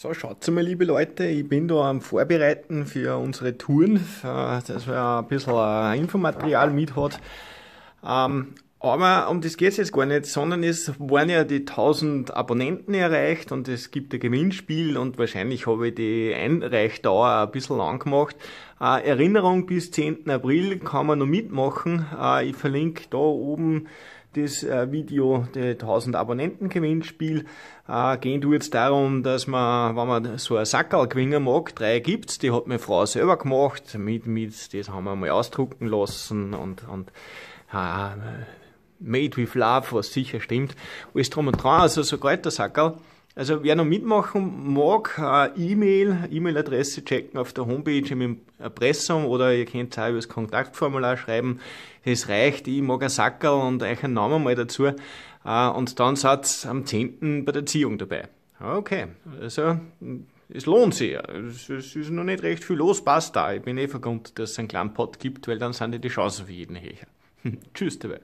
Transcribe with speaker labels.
Speaker 1: So, schaut mal, liebe Leute, ich bin da am Vorbereiten für unsere Touren, äh, dass man ein bisschen äh, Infomaterial mit hat. Ähm, aber um das geht es jetzt gar nicht, sondern es waren ja die 1000 Abonnenten erreicht und es gibt ein Gewinnspiel und wahrscheinlich habe ich die Einreichdauer ein bisschen lang gemacht. Äh, Erinnerung bis 10. April kann man noch mitmachen. Äh, ich verlinke da oben das äh, Video, der 1000 Abonnenten Gewinnspiel. Äh, gehen du jetzt darum, dass man, wenn man so ein Sackerl gewinnen mag, drei gibt's, die hat meine Frau selber gemacht, mit, mit, das haben wir mal ausdrucken lassen und, und, äh, made with love, was sicher stimmt. Alles drum und dran, also so der Sackerl. Also wer noch mitmachen mag, äh, E-Mail, E-Mail-Adresse checken auf der Homepage im Impressum oder ihr könnt auch über das Kontaktformular schreiben. Das reicht, ich mag ein Sackerl und euch einen Namen mal dazu. Äh, und dann seid am 10. bei der Ziehung dabei. Okay, also es lohnt sich. Es ist noch nicht recht viel los, passt da. Ich bin eh vergrund, dass es einen kleinen Pot gibt, weil dann sind die Chancen für jeden höher. Tschüss dabei.